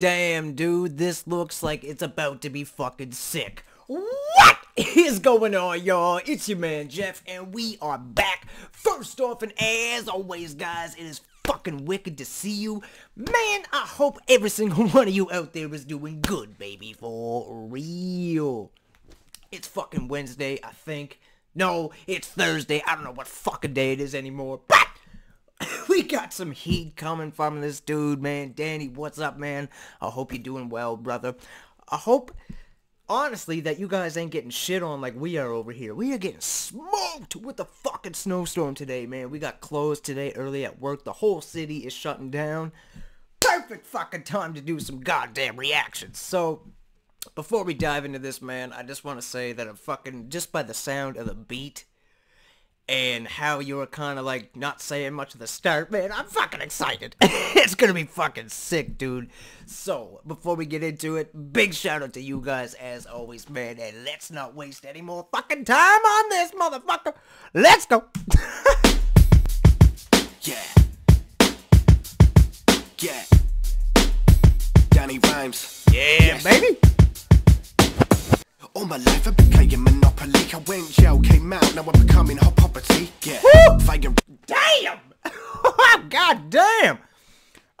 Damn, dude, this looks like it's about to be fucking sick. What is going on, y'all? It's your man, Jeff, and we are back. First off, and as always, guys, it is fucking wicked to see you. Man, I hope every single one of you out there is doing good, baby, for real. It's fucking Wednesday, I think. No, it's Thursday. I don't know what fucking day it is anymore, but we got some heat coming from this dude, man. Danny, what's up, man? I hope you're doing well, brother. I hope, honestly, that you guys ain't getting shit on like we are over here. We are getting smoked with the fucking snowstorm today, man. We got closed today early at work. The whole city is shutting down. Perfect fucking time to do some goddamn reactions. So, before we dive into this, man, I just want to say that I'm fucking, just by the sound of the beat, and how you were kind of like not saying much at the start, man, I'm fucking excited. it's gonna be fucking sick, dude. So, before we get into it, big shout out to you guys as always, man, and let's not waste any more fucking time on this motherfucker. Let's go. Yeah. Yeah. Danny Rhymes. Yeah, baby. All my life I've been playing Monopoly. I went jail, came out, now I'm becoming hot property. Yeah. Woo! Fire Damn! God damn!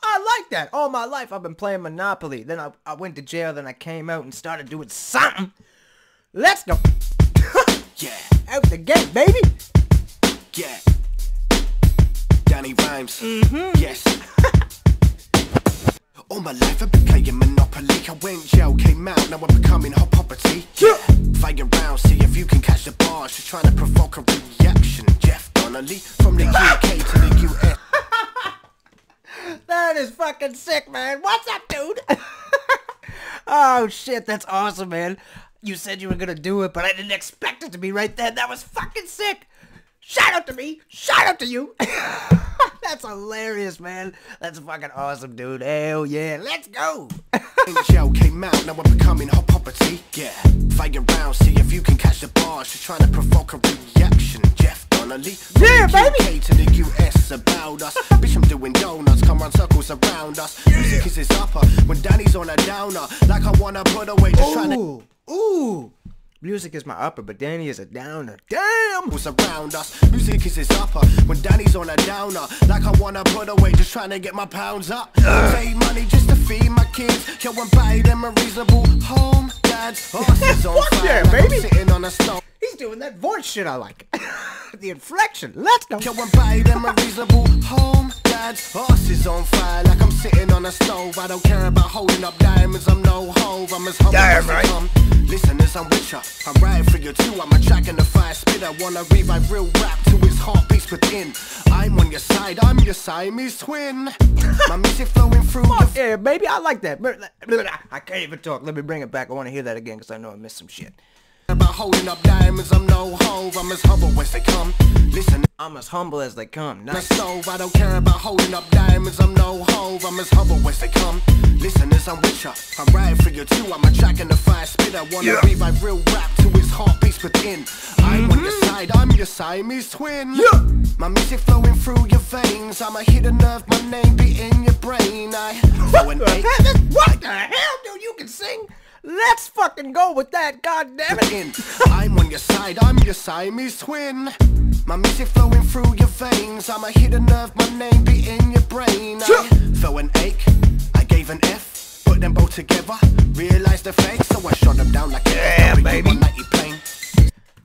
I like that. All my life I've been playing Monopoly. Then I, I went to jail, then I came out and started doing something. Let's go. Yeah. out the gate, baby. Yeah. Danny Rhymes. Mm-hmm. Yes. All my life I've been playing Monopoly. I went jail, came out, now I'm becoming hot property. Yeah. Fire around, see if you can catch the bars. Just trying to provoke a reaction. Jeff Donnelly from the UK to the US. That is fucking sick, man. What's up, dude? oh, shit, that's awesome, man. You said you were gonna do it, but I didn't expect it to be right there. That was fucking sick. Shout out to me. Shout out to you. that's hilarious, man. That's fucking awesome, dude. Hell yeah. Let's go. Jail came out, now I'm becoming hot property. Yeah, fire around, see if you can catch the bars. Just trying to provoke a reaction. Jeff Donnelly, Yeah, baby. UK to the US about us. Bitch, I'm doing donuts, come run circles around us. Music is his upper when Danny's on a downer. Like I wanna put away, just trying to. Ooh. Music is my upper, but Danny is a downer. Damn. was around us. Music is his upper when Danny's on a downer. Like I wanna put away, just trying to get my pounds up. Pay money just to feed my kids. Yo, and buy them a reasonable home. Dad's horse on Fuck fire. yeah, like I'm baby. sitting on a stone. He's doing that voice shit I like. the inflection. Let's go. Yo, and buy them a reasonable home. Dad's horse is on fire like I'm sitting on a stove. I don't care about holding up diamonds. I'm no Hov. I'm as humble Damn as right. come. Listeners, I'm with ya. I'm riding for you too. I'm a attracting the fire spitter. Wanna revive real rap to its heartbeats within. I'm on your side. I'm your Siamese twin. My music flowing through Fuck yeah, baby. I like that. I can't even talk. Let me bring it back. I want to hear that again because I know I missed some shit. About holding up diamonds. I'm no Hov. I'm as humble as they come. Listen. I'm as humble as they come. the Nice. stove. I don't care about holding up diamonds. I'm no Hov. I'm as humble as they come. Listeners, I'm with ya. I'm riding for you too. I'm attracting the fire spit. I Wanna Yeah. revive real rap to its heartbeats within. I'm on your mm-hmm. side. I'm your Siamese twin. Yeah. My music flowing through your veins. I'ma hit a nerve. My name be in your brain. I flow an ache. what the hell, dude? You can sing? Let's fucking go with that. God damn it. in. I'm on your side, I'm your Siamese twin. My music flowing through your veins. I'ma hit a nerve, my name be in your brain. I Sure. felt an ache, I gave an F. Put them both together, realized the fake, so I shot them down like an Yeah, baby. Plane.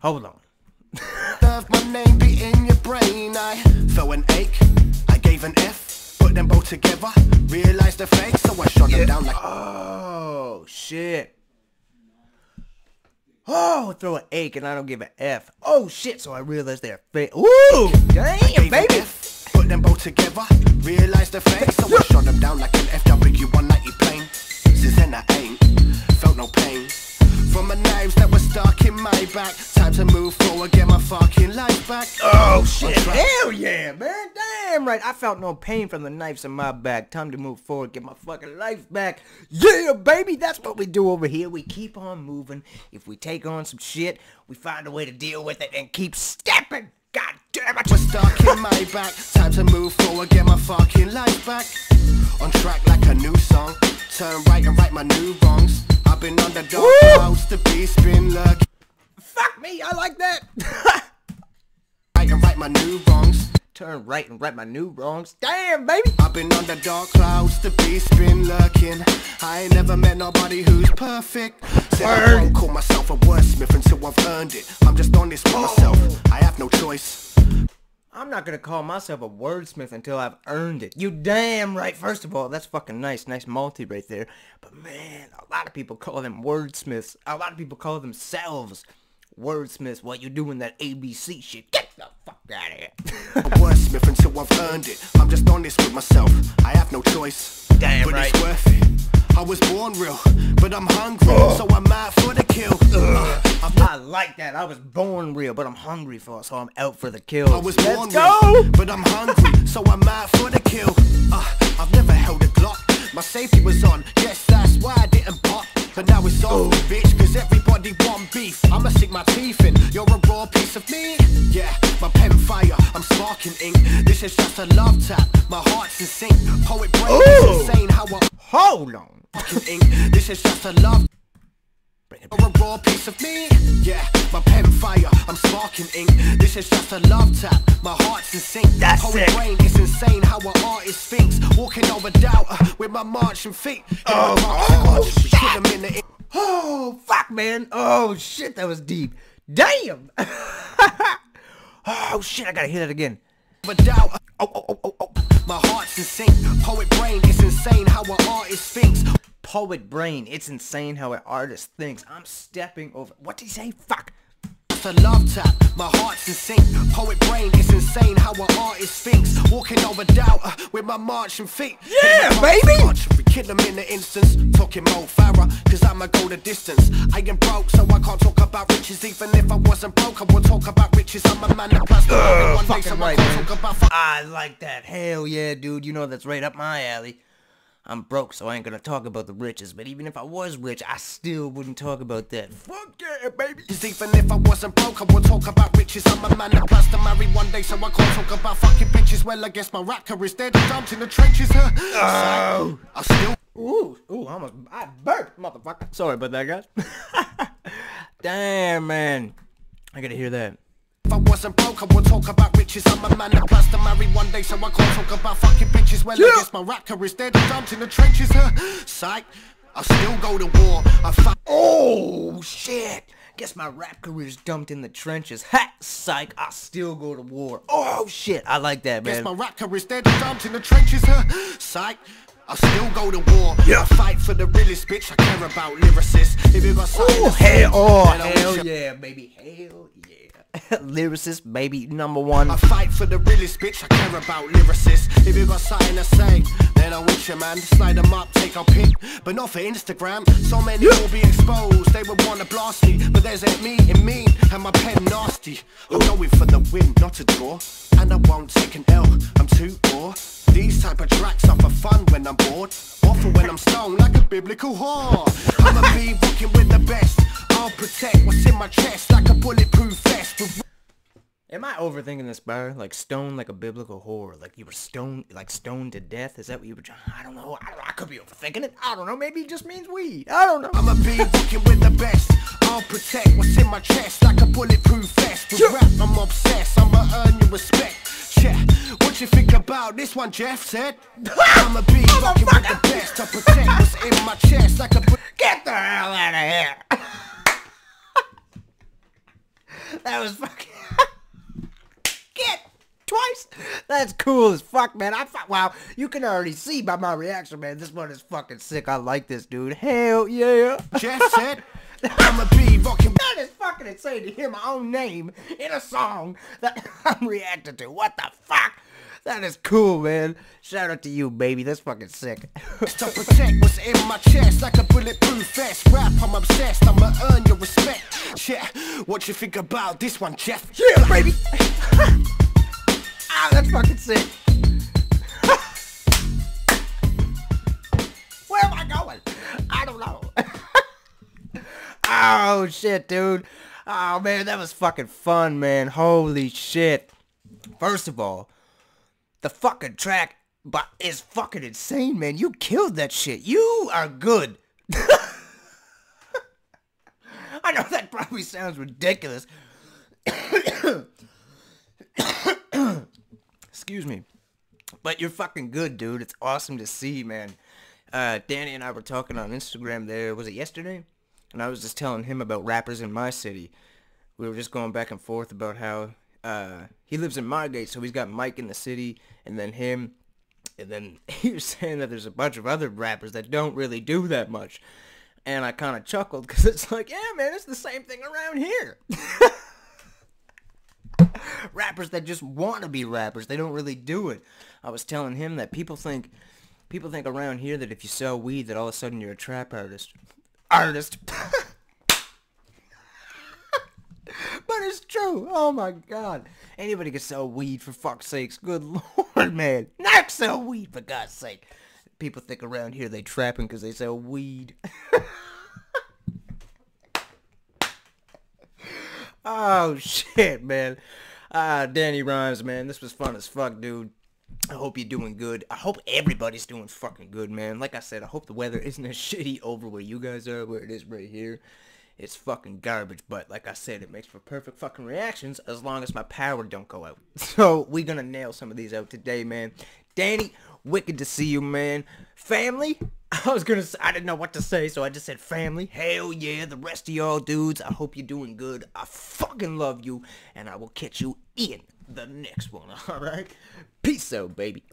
Hold on. Nerve, my name be in your brain. I felt an ache, I gave an F. Put them both together, realized the fake, so I shot them down like Oh, shit. Oh, throw an ache and I don't give an F. Oh, shit. So I realized they're fake. Ooh, damn, baby. Put them both together, realized the fake, so I shot them down like an FW190 plane. Since then I ain't felt no pain. From the knives that were stuck in my back, time to move forward, get my fucking life back. Oh, shit. Hell yeah, man. Damn right. I felt no pain from the knives in my back. Time to move forward, get my fucking life back. Yeah, baby. That's what we do over here. We keep on moving. If we take on some shit, we find a way to deal with it and keep stepping. God damn it. was stuck in my back. Time to move forward, get my fucking life back. On track like a new song. Turn right and right my new wrongs. I've been on the Woo! clouds, the beast been lurking. Fuck me, I like that. Right and right my new wrongs. Turn right and right my new wrongs. Damn, baby. I've been on the dark clouds, the beast been lurking. I ain't never met nobody who's perfect. Said I won't call myself a wordsmith until I've earned it. I'm just honest with myself. I have no choice. I'm not gonna call myself a wordsmith until I've earned it. You damn right. First of all, that's fucking nice. Nice multi right there. But man, a lot of people call them wordsmiths. A lot of people call themselves wordsmiths while you doing that ABC shit. Get the fuck out of wordsmith until I've earned it. I'm just honest with myself. I have no choice. Damn but right. it's worth it. I was born real, but I'm hungry, so I'm out for the kill. Uh, I've I like that. I was born real, but I'm hungry for it, so I'm out for the kill. I was Let's born go. real, but I'm hungry, so I'm out for the kill. Uh, I've never held a Glock. My safety was on, yes, that's why I didn't pop. But now it's off, oh. bitch, cause everybody want beef. I'ma sink my teeth in, you're a raw piece of me. Yeah, my pen fire, I'm sparking ink. This is just a love tap, my heart's in sync. Poet brain Ooh. is insane how I Hold on. fucking ink. This is just a love A raw piece of me. Yeah, my pen fire, I'm sparking ink. This is just a love tap. My heart's in sync. That's Poet sick. brain is insane how an artist thinks. Walking over doubt uh, with my marching feet. Oh, In my oh, conscience, we shit. kill 'em in the Oh, fuck, man. Oh, shit, that was deep. Damn. oh, shit, I gotta hear that again. uh, Oh, oh, oh, oh, oh. My heart's in sync. Poet brain is insane how an artist thinks. Poet brain, it's insane how an artist thinks. I'm stepping over. What did he say? Fuck. Just a love tap. My heart's in sync. Poet brain is insane how an artist thinks. Walking over doubt uh, with my marching feet. Yeah, baby! march, We kill 'em in the instance. Talking Mo Farah, cause I'ma go the distance. I am broke, so I can't talk about riches. Even if I wasn't broke, I would talk about riches. I'm a man that plans to one day, so I right, can't man. talk about. I like that. Hell yeah, dude. You know that's right up my alley. I'm broke, so I ain't gonna talk about the riches. But even if I was rich, I still wouldn't talk about that. Fuck yeah, baby. Cause even if I wasn't broke, I would talk about riches. I'm a man that plans to marry one day, so I can't talk about fucking bitches. Well, I guess my rap career is dead. I dumped in the trenches, huh? Oh. I still Ooh, ooh, I almost, I burped, motherfucker. Sorry about that, guys. Damn, man. I gotta hear that. If I wasn't broke, I would talk about riches. I'm a man that plans to marry one day, so I can't talk about fucking bitches. Well, Yeah. I guess my rap career is dead. I dumped in the trenches, huh? Psych. I still go to war. I fight. Oh, shit. Guess my rap career's dumped in the trenches. Ha! Psych, I still go to war. Oh, shit. I like that, man. Guess my rap career is dead. I dumped in the trenches, huh? Psych. I still go to war. Yeah. I fight for the realest bitch. I care about lyricists. If you got something Oh, to say, hell, oh, hell yeah, baby. Hell yeah. Lyricist, baby, number one. I fight for the realest bitch, I care about lyricists. If you got something to say, then I wish you man. Slide them up, take a pic, but not for Instagram. So many will be exposed, they would wanna blast me. But there's that me and me, and my pen nasty. I'm oh. going for the win, not a draw. And I won't take an L, I'm too poor. These type of tracks are for fun when I'm bored. Or for when I'm stoned like a biblical whore. I'ma be rocking with the best. I'll protect what's in my chest like a bulletproof vest. With Am I overthinking this bar? Like stoned like a biblical whore. Like you were stoned, like stoned to death? Is that what you were trying? I don't know. I, don't, I could be overthinking it. I don't know. Maybe it just means weed. I don't know. I'ma be rocking with the best. I'll protect what's in my chest like a bulletproof vest. With Yeah. rap, I'm obsessed. I'ma earn your respect. Yeah, what you think about this one, Jeff said? I'ma be rocking with the best. I'll protect what's in my chest like a. Get the hell out of here. that was fucking. Get twice. That's cool as fuck, man. I wow. You can already see by my reaction, man. This one is fucking sick. I like this, dude. Hell yeah. Jeff said, I'ma be rocking. That is fucking insane to hear my own name in a song that I'm reacting to. What the fuck? That is cool, man. Shout out to you, baby. That's fucking sick. To protect what's in my chest like a bulletproof vest. Rap, I'm obsessed. I'ma earn your respect. Yeah, what you think about this one, Jeff? yeah, baby. ah, that's fucking sick. Where am I going? I don't know. oh shit, dude. Oh man, that was fucking fun, man. Holy shit. First of all, the fucking track but it's fucking insane, man. You killed that shit. You are good. I know that probably sounds ridiculous. Excuse me. But you're fucking good, dude. It's awesome to see, man. Uh, Danny and I were talking on Instagram there, was it yesterday? And I was just telling him about rappers in my city. We were just going back and forth about how uh, he lives in Margate, so he's got Mike in the city, and then him. And then he was saying that there's a bunch of other rappers that don't really do that much. And I kind of chuckled because it's like, yeah, man, it's the same thing around here. rappers that just want to be rappers, they don't really do it. I was telling him that people think, people think around here that if you sell weed, that all of a sudden you're a trap artist. Artist. but it's true. Oh my god. Anybody can sell weed for fuck's sakes. Good lord, man. Not sell weed for God's sake. People think around here they trapping because they sell weed. oh shit, man. Ah, Danny Rhymes, man. This was fun as fuck, dude. I hope you're doing good. I hope everybody's doing fucking good, man. Like I said, I hope the weather isn't as shitty over where you guys are, where it is right here. It's fucking garbage, but like I said, it makes for perfect fucking reactions as long as my power don't go out. So, we gonna nail some of these out today, man. Danny, wicked to see you, man. Family, I was gonna say, I didn't know what to say, so I just said family. Hell yeah, the rest of y'all dudes, I hope you're doing good. I fucking love you, and I will catch you in the next one, alright? Peace out, baby.